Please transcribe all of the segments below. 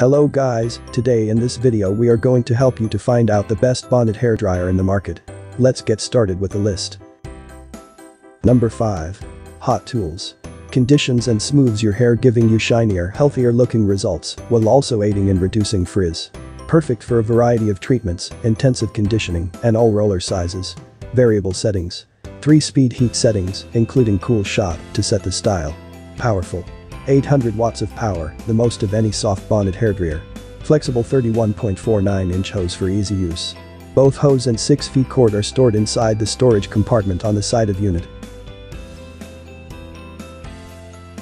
Hello guys, today in this video we are going to help you to find out the best bonnet hairdryer in the market. Let's get started with the list. Number 5. Hot Tools. Conditions and smooths your hair giving you shinier, healthier looking results while also aiding in reducing frizz. Perfect for a variety of treatments, intensive conditioning, and all roller sizes. Variable settings. 3-speed heat settings, including cool shot, to set the style. Powerful. 800 watts of power, the most of any soft bonnet hairdryer. Flexible 31.49 inch hose for easy use. Both hose and 6 feet cord are stored inside the storage compartment on the side of unit.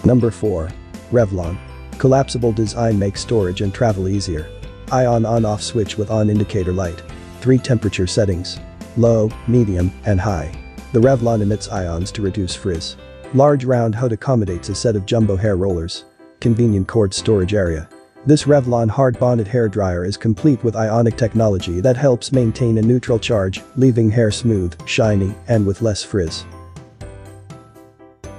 Number 4. Revlon. Collapsible design makes storage and travel easier. Ion on-off switch with on indicator light. 3 temperature settings. Low, medium, and high. The Revlon emits ions to reduce frizz. Large round hood accommodates a set of jumbo hair rollers. Convenient cord storage area. This Revlon hard bonnet hair dryer is complete with ionic technology that helps maintain a neutral charge, leaving hair smooth, shiny, and with less frizz.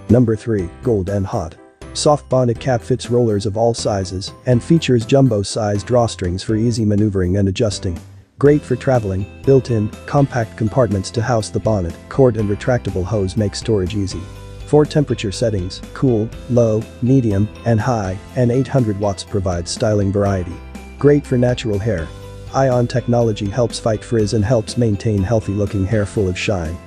Number 3, Gold N Hot. Soft bonnet cap fits rollers of all sizes and features jumbo-sized drawstrings for easy maneuvering and adjusting. Great for traveling, built-in, compact compartments to house the bonnet, cord and retractable hose make storage easy. Four temperature settings, cool, low, medium, and high, and 800 watts provides styling variety. Great for natural hair. Ion technology helps fight frizz and helps maintain healthy looking hair full of shine.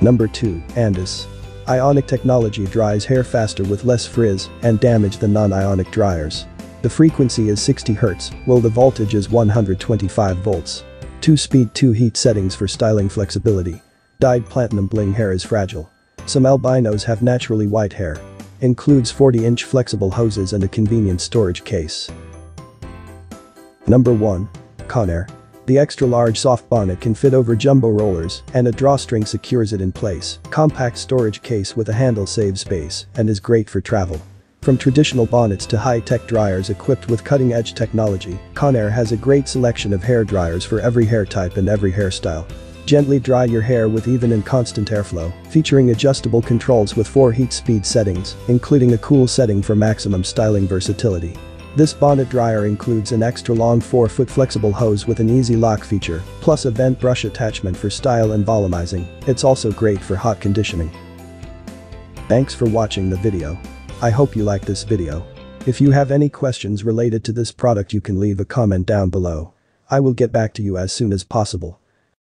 Number 2, Andis. Ionic technology dries hair faster with less frizz and damage than non-ionic dryers. The frequency is 60 Hz, while the voltage is 125 volts. 2-speed 2-heat settings for styling flexibility. Dyed platinum bling hair is fragile. Some albinos have naturally white hair. Includes 40-inch flexible hoses and a convenient storage case. Number 1. Conair. The extra-large soft bonnet can fit over jumbo rollers and a drawstring secures it in place. Compact storage case with a handle saves space and is great for travel. From traditional bonnets to high-tech dryers equipped with cutting-edge technology, Conair has a great selection of hair dryers for every hair type and every hairstyle. Gently dry your hair with even and constant airflow, featuring adjustable controls with 4 heat speed settings, including a cool setting for maximum styling versatility. This bonnet dryer includes an extra long 4-foot flexible hose with an easy lock feature, plus a vent brush attachment for style and volumizing. It's also great for hot conditioning. Thanks for watching the video. I hope you like this video. If you have any questions related to this product you can leave a comment down below. I will get back to you as soon as possible.